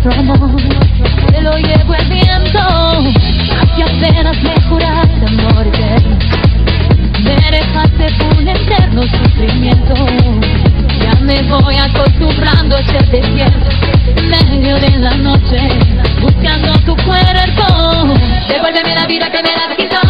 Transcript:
Te lo llevo el viento, que apenas me cura el amor eterno. Me dejaste un eterno sufrimiento. Ya me voy acostumbrando a ser desierto, medio de la noche, buscando tu cuerpo. Devuélveme la vida que me la quitó.